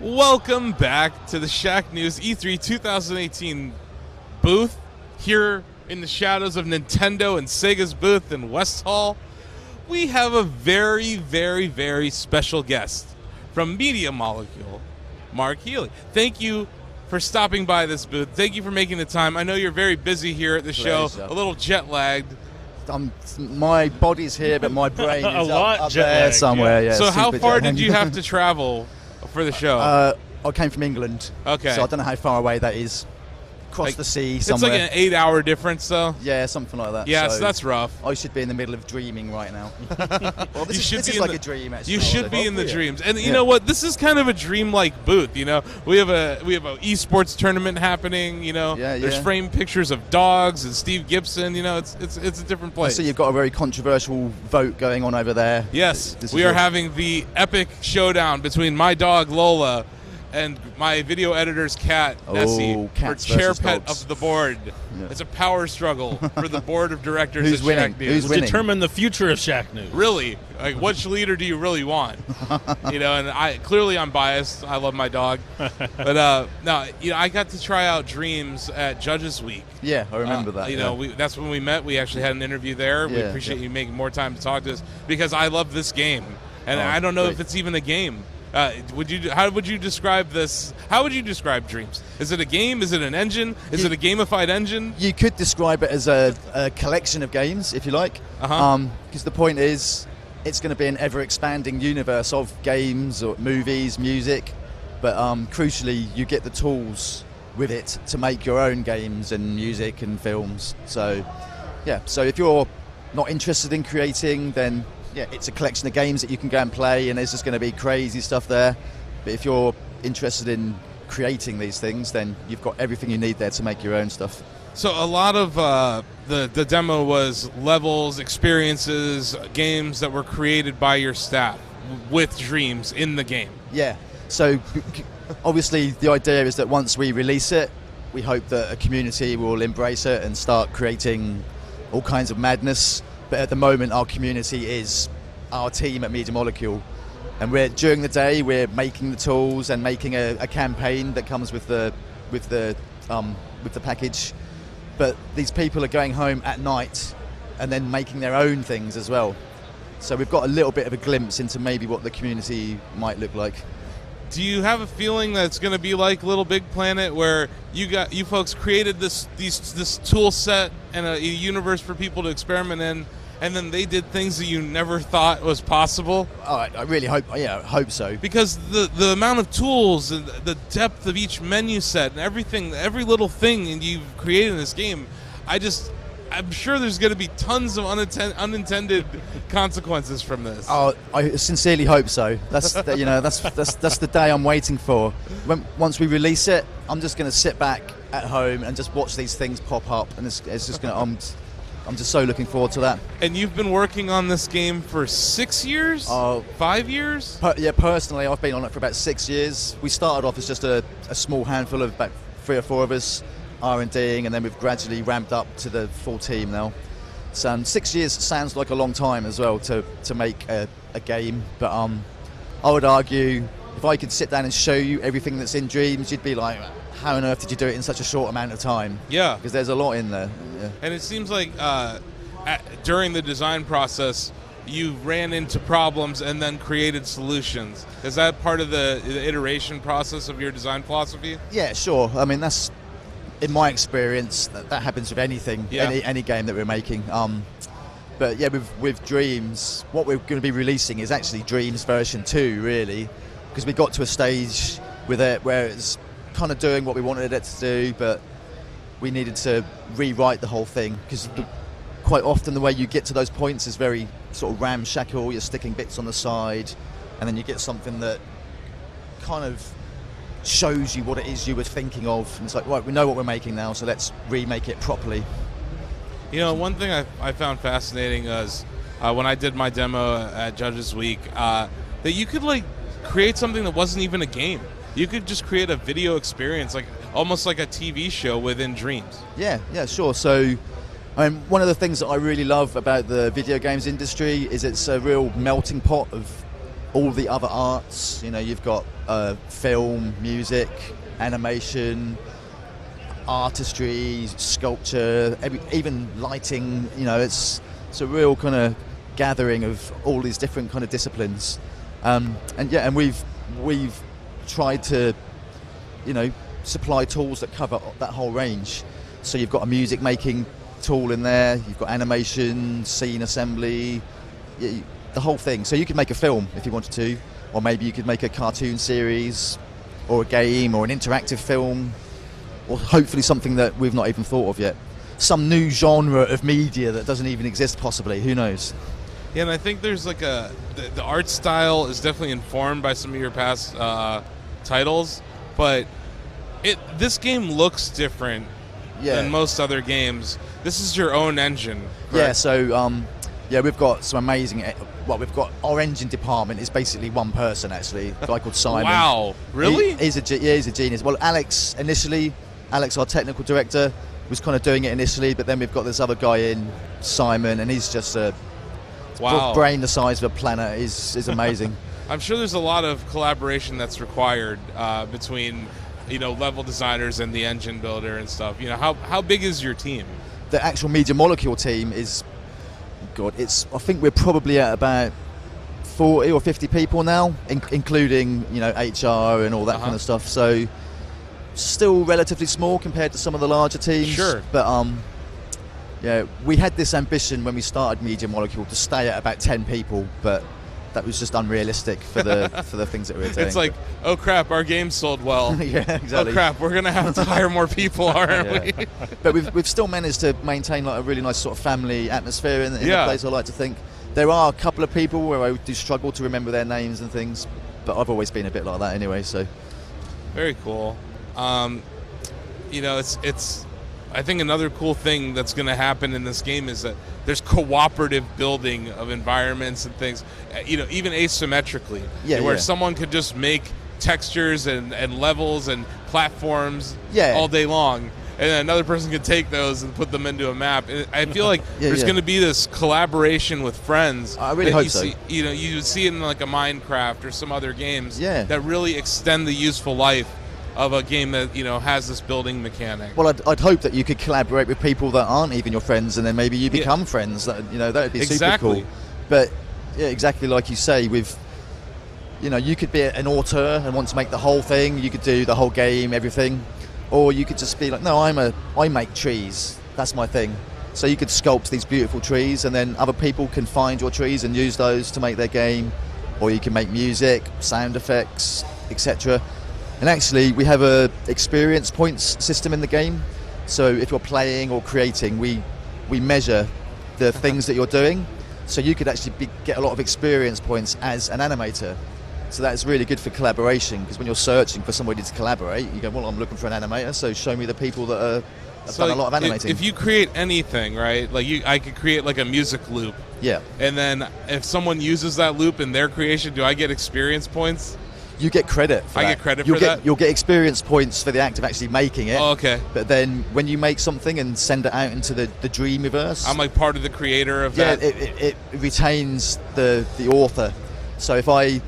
Welcome back to the Shacknews E E3 2018 booth here in the shadows of Nintendo and Sega's booth in West Hall. We have a very, very, very special guest from Media Molecule, Mark Healey. Thank you for stopping by this booth. Thank you for making the time. I know you're very busy here at the show, a little jet lagged. I'm, my body's here, but my brain A is lot up, up there somewhere. Yeah. so, how far jet did you have to travel for the show? Uh, I came from England. Okay. So I don't know how far away that is. Across Like, the sea it's like an eight hour difference, though. yeah, something like that. Yeah, so so that's rough. I should be in the middle of dreaming right now. well, this You is, should this be is in like the- a dream. Actually. You should oh, be in the Yeah. dreams, and you Yeah. know what? This is kind of a dream-like booth. You know, we have a we have a esports tournament happening. You know, Yeah, there's framed pictures of dogs and Steve Gibson. You know, it's it's it's a different place. see you've got a very controversial vote going on over there. yes, This is we are your- having the epic showdown between my dog Lola and my video editor's cat Nessie Oh, for chair pet dogs. of the board. Yeah. It's a power struggle for the board of directors. Who's at winning? Shacknews. Who's winning? Determine the future of Shacknews. really like which leader do you really want you know and i clearly i'm biased i love my dog but uh no you know i got to try out dreams at judges week Yeah, I remember Uh, that. you yeah. know we, that's when we met we actually had an interview there we appreciate yeah. you making more time to talk to us because i love this game and Oh, i don't know if it's even a game uh, would you? How would you describe this? How would you describe Dreams? Is it a game? Is it an engine? Is You- it a gamified engine? You could describe it as a, a collection of games, if you like. Uh-huh. Because the point is, it's going to be an ever expanding universe of games or movies, music. But um, crucially, you get the tools with it to make your own games and music and films. So, yeah. So if you're not interested in creating, then yeah, it's a collection of games that you can go and play, and there's just going to be crazy stuff there. But if you're interested in creating these things, then you've got everything you need there to make your own stuff. So a lot of uh, the the demo was levels, experiences, games that were created by your staff with dreams in the game. Yeah. So obviously, the idea is that once we release it, we hope that a community will embrace it and start creating all kinds of madness. But at the moment, our community is our team at Media Molecule, and we're during the day we're making the tools and making a, a campaign that comes with the with the um, with the package. But these people are going home at night and then making their own things as well. So we've got a little bit of a glimpse into maybe what the community might look like. Do you have a feeling that it's going to be like LittleBigPlanet, where you got you folks created this these this tool set and a, a universe for people to experiment in, and then they did things that you never thought was possible? Oh, I, I really hope, yeah, I hope so. Because the the amount of tools and the depth of each menu set and everything, every little thing that you've created in this game, I just. I'm sure there's going to be tons of unattend- unintended consequences from this. Oh, I sincerely hope so. That's the, you know that's that's that's the day I'm waiting for. When, once we release it, I'm just going to sit back at home and just watch these things pop up, and it's, it's just going to. Um, I'm, just so looking forward to that. And you've been working on this game for six years? Oh. Five years? Per, yeah, personally, I've been on it for about six years. We started off as just a, a small handful of about three or four of us R&Ding, and then we've gradually ramped up to the full team now. So um, six years sounds like a long time as well to, to make a, a game, but um, I would argue if I could sit down and show you everything that's in Dreams, you'd be like, how on earth did you do it in such a short amount of time? Yeah. Because there's a lot in there. Yeah. And it seems like uh, at, during the design process, you ran into problems and then created solutions. Is that part of the, the iteration process of your design philosophy? Yeah, sure. I mean, that's in my experience that, that happens with anything, Yeah. any any game that we're making. Um, but yeah, with with Dreams, what we're going to be releasing is actually Dreams version two, really, because we got to a stage with it where it's kind of doing what we wanted it to do, but we needed to rewrite the whole thing because quite often the way you get to those points is very sort of ramshackle. You're sticking bits on the side, and then you get something that kind of shows you what it is you were thinking of. And it's like, right, we know what we're making now, so let's remake it properly. You know, one thing I, I found fascinating was uh, when I did my demo at Judges Week uh, that you could like create something that wasn't even a game. You could just create a video experience, like almost like a TV show within Dreams. Yeah, yeah, sure. So, I mean, one of the things that I really love about the video games industry is it's a real melting pot of all the other arts. You know, you've got uh, film, music, animation, artistry, sculpture, every, even lighting. You know, it's it's a real kind of gathering of all these different kind of disciplines. Um, and yeah, and we've we've tried to, you know, supply tools that cover that whole range. So you've got a music making tool in there, you've got animation, scene assembly, y- the whole thing. So you could make a film if you wanted to, or maybe you could make a cartoon series, or a game, or an interactive film, or hopefully something that we've not even thought of yet. Some new genre of media that doesn't even exist, possibly. Who knows? Yeah, and I think there's like a the, the art style is definitely informed by some of your past uh, titles, but it this game looks different Yeah. than most other games. This is your own engine. Yeah, so um, yeah, we've got some amazing. eh, Well, we've got our engine department is basically one person actually, a guy called Simon. Wow, really? He- he's a yeah, he's a genius. Well, Alex initially, Alex, our technical director, was kind of doing it initially, but then we've got this other guy in Simon, and he's just a wow. brain the size of a planet. is is amazing. I'm sure there's a lot of collaboration that's required uh, between you know level designers and the engine builder and stuff. You know how how big is your team? the actual media molecule team is, God, it's. I think we're probably at about. 40 or 50 people now, in, including you know HR and all that Uh-huh. kind of stuff. So still relatively small compared to some of the larger teams. Sure. But um, yeah, we had this ambition when we started Media Molecule to stay at about 10 people, but that was just unrealistic for the for the things that we were doing. It's like, oh crap, our game sold well. yeah, exactly. Oh crap, we're gonna have to hire more people, aren't Yeah. we? but we've, we've still managed to maintain like a really nice sort of family atmosphere in, in Yeah. the place. I like to think there are a couple of people where I do struggle to remember their names and things, but I've always been a bit like that anyway. So Very cool. Um, you know, it's it's. I think another cool thing that's going to happen in this game is that there's cooperative building of environments and things. uh, You know, even asymmetrically, Yeah, where yeah. someone could just make textures and, and levels and platforms Yeah. all day long, and another person could take those and put them into a map. And I feel like Yeah, there's yeah. going to be this collaboration with friends. I really hope you so. See, you know, you see it in like a Minecraft or some other games Yeah. that really extend the useful life of a game that you know has this building mechanic. well, I'd, I'd hope that you could collaborate with people that aren't even your friends, and then maybe you Yeah. become friends. That you know that would be Exactly. super cool. But yeah, exactly like you say, with you know, you could be an author and want to make the whole thing. You could do the whole game, everything, or you could just be like, no, I'm a, I make trees. That's my thing. So you could sculpt these beautiful trees, and then other people can find your trees and use those to make their game, or you can make music, sound effects, etc. And actually, we have a experience points system in the game. So if you're playing or creating, we we measure the things that you're doing. So you could actually be, get a lot of experience points as an animator. So that's really good for collaboration because when you're searching for somebody to collaborate, you go, well, I'm looking for an animator, so show me the people that are, have So, done a lot of like, if- animating. If you create anything, right? Like you, I could create like a music loop, yeah, and then if someone uses that loop in their creation, do I get experience points? You get credit. For I that. get credit you'll for get, that? You'll get experience points for the act of actually making it. Oh, okay. But then when you make something and send it out into the, the Dreamiverse, I'm like part of the creator of yeah, that. it, it, it retains the the author. So if I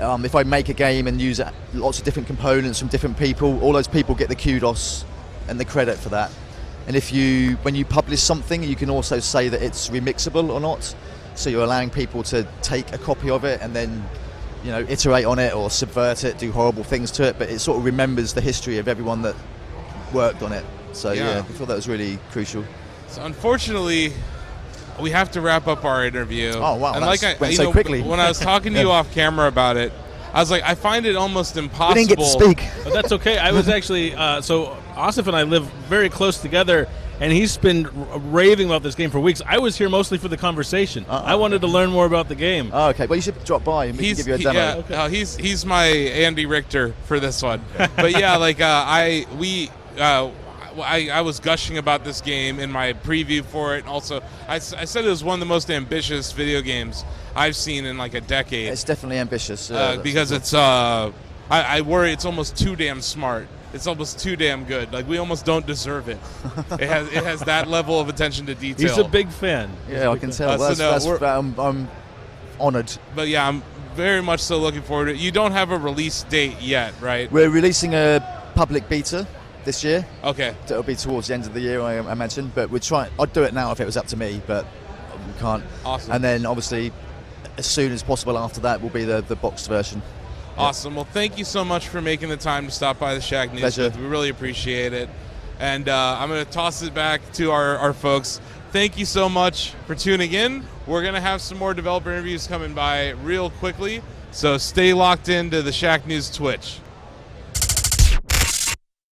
um, if I make a game and use lots of different components from different people, all those people get the kudos and the credit for that. And if you when you publish something, you can also say that it's remixable or not. So you're allowing people to take a copy of it and then you know iterate on it or subvert it, do horrible things to it, but it sort of remembers the history of everyone that worked on it. So Yeah. yeah, I thought that was really crucial. So unfortunately, we have to wrap up our interview. Oh, wow, And like I, went so know, quickly. when I was talking to you off camera about it, I was like, I find it almost We impossible. didn't get to speak. But that's okay. I was actually uh, so Asif and I live very close together, and he's been r- raving about this game for weeks. I was here mostly for the conversation. Uh-uh. I wanted to learn more about the game. Oh, okay. Well, you should drop by and we He's can give you a he- demo. yeah, uh, he's he's my Andy Richter for this one. but yeah, like uh, I we uh, I, I was gushing about this game in my preview for it. And also, I said it was one of the most ambitious video games I've seen in like a decade. It's definitely ambitious. yeah, uh, because it's uh, I, I worry it's almost too damn smart. It's almost too damn good. Like we almost don't deserve it. it has it has that level of attention to detail. He's a big fan. yeah, I can tell. Uh, so no, that's, we're- I'm, I'm honoured. but yeah, I'm very much so looking forward to it. You don't have a release date yet, right? We're releasing a public beta this year. Okay. It'll be towards the end of the year, I imagine. But we're trying. I'd do it now if it was up to me, but we can't. Awesome. And then obviously, as soon as possible after that will be the the boxed version. Awesome. Well, thank you so much for making the time to stop by the Shacknews. Pleasure. We really appreciate it. And uh, I'm going to toss it back to our, our folks. Thank you so much for tuning in. We're going to have some more developer interviews coming by real quickly. So stay locked into the Shacknews Twitch.